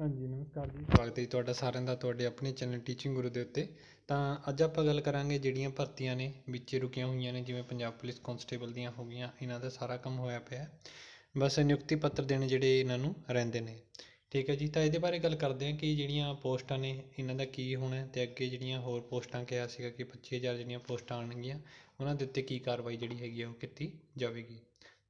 ਹਾਂਜੀ, ਨਮਸਕਾਰ ਜੀ। ਸਵਾਗਤ ਹੈ ਜੀ ਤੁਹਾਡਾ ਸਾਰਿਆਂ ਦਾ, ਤੁਹਾਡੇ ਆਪਣੇ ਚੈਨਲ ਟੀਚਿੰਗ ਗੁਰੂ ਦੇ ਉੱਤੇ। ਤਾਂ ਅੱਜ ਆਪਾਂ ਗੱਲ ਕਰਾਂਗੇ ਜਿਹੜੀਆਂ ਭਰਤੀਆਂ ਨੇ ਵਿੱਚ ਰੁਕੀਆਂ ਹੋਈਆਂ ਨੇ, ਜਿਵੇਂ ਪੰਜਾਬ ਪੁਲਿਸ ਕਾਂਸਟੇਬਲ ਦੀਆਂ ਹੋ ਗਈਆਂ, ਇਹਨਾਂ ਦਾ ਸਾਰਾ ਕੰਮ ਹੋਇਆ ਪਿਆ। ਹੈ। ਬਸ ਨਿਯੁਕਤੀ ਪੱਤਰ ਦੇਣੇ ਜਿਹੜੇ ਇਹਨਾਂ ਨੂੰ ਰਹਿੰਦੇ ਨੇ। ਠੀਕ ਹੈ ਜੀ, ਤਾਂ ਇਹਦੇ ਬਾਰੇ ਗੱਲ ਕਰਦੇ ਹਾਂ ਕਿ ਜਿਹੜੀਆਂ ਪੋਸਟਾਂ ਨੇ, ਇਹਨਾਂ ਦਾ ਕੀ ਹੋਣਾ ਹੈ ਤੇ ਅੱਗੇ ਜਿਹੜੀਆਂ ਹੋਰ ਪੋਸਟਾਂ ਕਿਹਾ ਸੀਗਾ ਕਿ 25000 ਜਿਹੜੀਆਂ ਪੋਸਟਾਂ ਆਉਣਗੀਆਂ, ਉਹਨਾਂ ਦੇ ਉੱਤੇ ਕੀ ਕਾਰਵਾਈ ਜਿਹੜੀ ਹੈਗੀ ਆ, ਉਹ ਕੀਤੀ ਜਾਵੇਗੀ।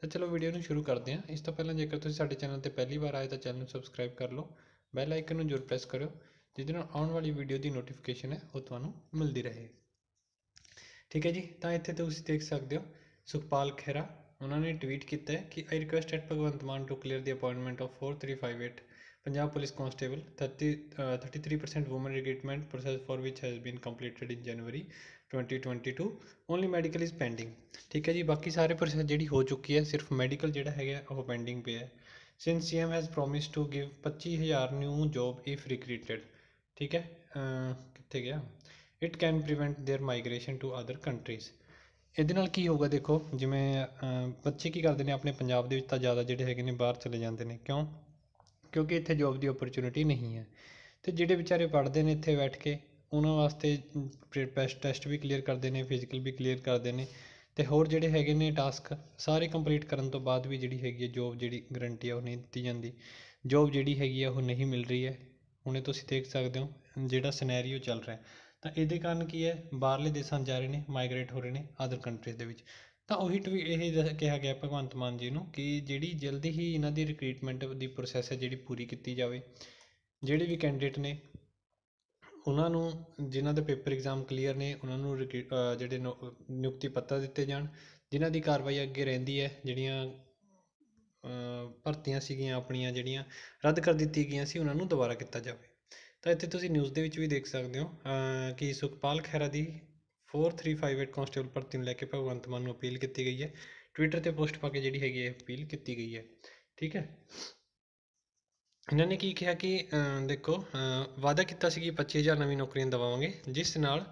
ਤਾਂ ਚਲੋ ਵੀਡੀਓ ਨੂੰ ਸ਼ੁਰੂ ਕਰਦੇ ਹਾਂ। ਇਸ ਤੋਂ ਪਹਿਲਾਂ ਜੇਕਰ ਤੁਸੀਂ ਸਾਡੇ ਚੈਨਲ ਤੇ ਪਹਿਲੀ ਵਾਰ ਆਏ ਤਾਂ ਚੈਨਲ ਨੂੰ ਸਬਸਕ੍ਰਾਈਬ ਕਰ ਲਓ। ਬੈਲ ਆਈਕਨ ਨੂੰ ਜ਼ਰੂਰ ਪ੍ਰੈਸ ਕਰਿਓ ਜਿਹਦੇ ਨਾਲ ਆਉਣ ਵਾਲੀ ਵੀਡੀਓ ਦੀ ਨੋਟੀਫਿਕੇਸ਼ਨ ਹੈ ਉਹ ਤੁਹਾਨੂੰ ਮਿਲਦੀ ਰਹੇ। ਠੀਕ ਹੈ ਜੀ ਤਾਂ ਇੱਥੇ ਤੁਸੀਂ ਦੇਖ ਸਕਦੇ ਹੋ ਸੁਖਪਾਲ ਖਹਿਰਾ ਉਹਨਾਂ ਨੇ ਟਵੀਟ ਕੀਤਾ ਹੈ ਕਿ I request at Bhagwant Mann to clear the appointment of 4358 Punjab police constable 30 uh, 33% women recruitment process for which has been completed in January 2022 only medical is pending ਠੀਕ ਹੈ ਜੀ ਬਾਕੀ ਸਾਰੇ ਪ੍ਰੋਸੈਸ ਜਿਹੜੀ ਹੋ ਚੁੱਕੀ ਹੈ ਸਿਰਫ ਮੈਡੀਕਲ ਜਿਹੜਾ ਹੈਗਾ ਉਹ ਪੈਂਡਿੰਗ ਪਿਆ ਹੈ। Since CM has promised to give 25000 new job if recruited ਠੀਕ ਹੈ ਕਿੱਥੇ ਗਿਆ it can prevent their migration to other countries ਇਹਦੇ ਨਾਲ ਕੀ ਹੋਊਗਾ ਦੇਖੋ, ਜਿਵੇਂ ਬੱਚੇ ਕੀ ਕਰਦੇ ਨੇ? ਆਪਣੇ ਪੰਜਾਬ ਦੇ ਵਿੱਚ ਤਾਂ ਜ਼ਿਆਦਾ ਜਿਹੜੇ ਹੈਗੇ ਨੇ, ਬਾਹਰ ਚਲੇ ਜਾਂਦੇ ਨੇ। ਕਿਉਂ? ਕਿਉਂਕਿ ਇੱਥੇ ਜੋਬ ਦੀ ਓਪਰਚੁਨਿਟੀ ਨਹੀਂ ਹੈ। ਤੇ ਜਿਹੜੇ ਵਿਚਾਰੇ ਪੜ੍ਹਦੇ ਨੇ ਇੱਥੇ ਬੈਠ ਕੇ, ਉਹਨਾਂ ਵਾਸਤੇ ਟੈਸਟ ਟੈਸਟ ਵੀ ਕਲੀਅਰ ਕਰਦੇ ਨੇ ਫਿਜ਼ੀਕਲ ਵੀ ਕਲੀਅਰ ਕਰਦੇ ਨੇ। ਤੇ ਹੋਰ ਜਿਹੜੇ ਹੈਗੇ ਨੇ ਟਾਸਕ ਸਾਰੇ ਕੰਪਲੀਟ ਕਰਨ ਤੋਂ ਬਾਅਦ ਵੀ ਜਿਹੜੀ ਹੈਗੀ ਹੈ ਜੋਬ ਜਿਹੜੀ ਗਰੰਟੀ ਆ ਉਹ ਨਹੀਂ ਦਿੱਤੀ ਜਾਂਦੀ। ਜੋਬ ਜਿਹੜੀ ਹੈਗੀ ਆ ਉਹ ਨਹੀਂ ਮਿਲ ਰਹੀ ਹੈ। ਹੁਣੇ ਤੁਸੀਂ ਦੇਖ ਸਕਦੇ ਹੋ ਜਿਹੜਾ ਸਿਨੈਰੀਓ ਚੱਲ ਰਿਹਾ ਤਾਂ ਇਹਦੇ ਕਾਰਨ ਕੀ ਹੈ? ਬਾਹਰਲੇ ਦੇਸ਼ਾਂ ਜਾ ਰਹੇ ਨੇ ਮਾਈਗ੍ਰੇਟ ਹੋ ਰਹੇ ਨੇ ਅਦਰ ਕੰਟਰੀਜ਼ ਦੇ ਵਿੱਚ। ਤਾਂ ਉਹੀ ਟਵੀ ਇਹ ਦ- ਕਿਹਾ ਗਿਆ ਭਗਵੰਤ ਮਾਨ ਜੀ ਨੂੰ ਕਿ ਜਿਹੜੀ ਜਲਦੀ ਹੀ ਇਹਨਾਂ ਦੀ ਰਿਕਰੂਟਮੈਂਟ ਦੀ ਪ੍ਰੋਸੈਸ ਹੈ ਜਿਹੜੀ ਪੂਰੀ ਕੀਤੀ ਜਾਵੇ, ਜਿਹੜੇ ਵੀ ਕੈਂਡੀਡੇਟ ਨੇ ਉਹਨਾਂ ਨੂੰ, ਜਿਨ੍ਹਾਂ ਦੇ ਪੇਪਰ ਇਗਜ਼ਾਮ ਕਲੀਅਰ ਨੇ, ਉਹਨਾਂ ਨੂੰ ਰਿਕਰੂ- ਜਿਹੜੇ ਨੌ- ਨਿਯੁਕਤੀ ਪੱਤਰ ਦਿੱਤੇ ਜਾਣ, ਜਿਨ੍ਹਾਂ ਦੀ ਕਾਰਵਾਈ ਅੱਗੇ ਰਹਿੰਦੀ ਹੈ, ਜਿਹੜੀਆਂ ਭਰਤੀਆਂ ਸੀਗੀਆਂ, ਆਪਣੀਆਂ ਜਿਹੜੀਆਂ ਰੱਦ ਕਰ ਦਿੱਤੀ ਗਈਆਂ ਸੀ, ਉਹਨਾਂ ਨੂੰ ਦੁਬਾਰਾ ਕੀਤਾ ਜਾਵੇ। ਤਾਂ ਇੱਥੇ ਤੁਸੀਂ ਨਿਊਜ਼ ਦੇ ਵਿੱਚ ਵੀ ਦੇਖ ਸਕਦੇ ਹੋ ਕਿ ਸੁਖਪਾਲ ਖਹਿਰਾ ਦੀ 4358 ਕਾਂਸਟੇਬਲ ਭਰਤੀ ਨੂੰ ਲੈ ਕੇ ਭਗਵੰਤ ਮਾਨ ਨੂੰ ਅਪੀਲ ਕੀਤੀ ਗਈ ਹੈ। ਟਵਿੱਟਰ ਤੇ ਪੋਸਟ ਪਾ ਕੇ ਜਿਹੜੀ ਹੈਗੀ ਹੈ, ਅਪੀਲ ਕੀਤੀ ਗਈ ਹੈ। ਠੀਕ ਹੈ? ਇਹਨਾਂ ਨੇ ਕੀ ਕਿਹਾ ਕਿ ਦੇਖੋ ਵਾਅਦਾ ਕੀਤਾ ਸੀ ਕਿ 25000 ਨਵੀਂ ਨੌਕਰੀਆਂ ਦਵਾਵਾਂਗੇ ਜਿਸ ਨਾਲ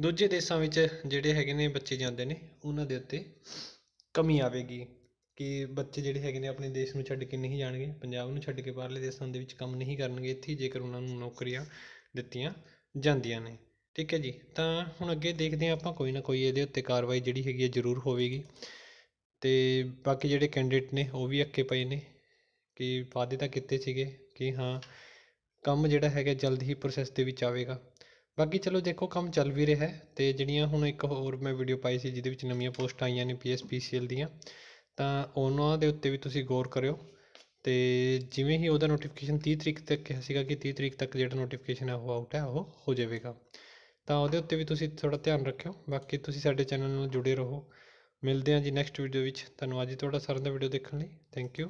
ਦੂਜੇ ਦੇਸ਼ਾਂ ਵਿੱਚ ਜਿਹੜੇ ਹੈਗੇ ਨੇ ਬੱਚੇ ਜਾਂਦੇ ਨੇ, ਉਹਨਾਂ ਦੇ ਉੱਤੇ ਕਮੀ ਆਵੇਗੀ ਕਿ ਬੱਚੇ ਜਿਹੜੇ ਹੈਗੇ ਨੇ ਆਪਣੇ ਦੇਸ਼ ਨੂੰ ਛੱਡ ਕੇ ਨਹੀਂ ਜਾਣਗੇ, ਪੰਜਾਬ ਨੂੰ ਛੱਡ ਕੇ ਬਾਹਰਲੇ ਦੇਸ਼ਾਂ ਦੇ ਵਿੱਚ ਕੰਮ ਨਹੀਂ ਕਰਨਗੇ, ਇੱਥੇ ਹੀ ਜੇਕਰ ਉਹਨਾਂ ਨੂੰ ਨੌਕਰੀਆਂ ਦਿੱਤੀਆਂ ਜਾਂਦੀਆਂ ਨੇ। ਠੀਕ ਹੈ ਜੀ? ਤਾਂ ਹੁਣ ਅੱਗੇ ਦੇਖਦੇ ਹਾਂ ਆਪਾਂ, ਕੋਈ ਨਾ ਕੋਈ ਇਹਦੇ ਉੱਤੇ ਕਾਰਵਾਈ ਜਿਹੜੀ ਹੈਗੀ ਹੈ ਜ਼ਰੂਰ ਹੋਵੇਗੀ। ਤੇ ਬਾਕੀ ਜਿਹੜੇ ਕੈਂਡੀਡੇਟ ਨੇ, ਉਹ ਵੀ ਅੱਕੇ ਪਏ ਨੇ। ਕਿ ਵਾਅਦੇ ਤਾਂ ਕੀਤੇ ਸੀਗੇ ਕਿ ਹਾਂ, ਕੰਮ ਜਿਹੜਾ ਹੈਗਾ ਜਲਦ ਹੀ ਪ੍ਰੋਸੈਸ ਦੇ ਵਿੱਚ ਆਵੇਗਾ। ਬਾਕੀ ਚਲੋ ਦੇਖੋ, ਕੰਮ ਚੱਲ ਵੀ ਰਿਹਾ ਹੈ ਤੇ ਜਿਹੜੀਆਂ ਹੁਣ ਇੱਕ ਹੋਰ ਮੈਂ ਵੀਡੀਓ ਪਾਈ ਸੀ ਜਿਹਦੇ ਵਿੱਚ ਨਵੀਆਂ ਪੋਸਟਾਂ ਆਈਆਂ ਨੇ ਪੀਐਸਪੀਸੀਐਲ ਦੀਆਂ, ਤਾਂ ਉਹਨਾਂ ਦੇ ਉੱਤੇ ਵੀ ਤੁਸੀਂ ਗੌਰ ਕਰਿਓ। ਤੇ ਜਿਵੇਂ ਹੀ ਉਹਦਾ ਨੋਟੀਫਿਕੇਸ਼ਨ 30 ਤਰੀਕ ਤੱਕ ਕਿਹਾ ਸੀਗਾ ਕਿ 30 ਤਰੀਕ ਤੱਕ ਜਿਹੜਾ ਨੋਟੀਫਿਕੇਸ਼ਨ ਹੈ ਉਹ ਆਊਟ ਹੈ, ਉਹ ਹੋ ਜਾਵੇਗਾ। ਤਾਂ ਉਹਦੇ ਉੱਤੇ ਵੀ ਤੁਸੀਂ ਥੋੜਾ ਧਿਆਨ ਰੱਖਿਓ। ਬਾਕੀ ਤੁਸੀਂ ਸਾਡੇ ਚੈਨਲ ਨਾਲ ਜੁੜੇ ਰਹੋ। ਮਿਲਦੇ ਹਾਂ ਜੀ ਨੈਕਸਟ ਵੀਡੀਓ ਵਿੱਚ। ਧੰਨਵਾਦ ਜੀ ਤੁਹਾਡਾ ਸਾਰਿਆਂ ਦਾ ਵੀਡੀਓ ਦੇਖਣ ਲਈ। Thank you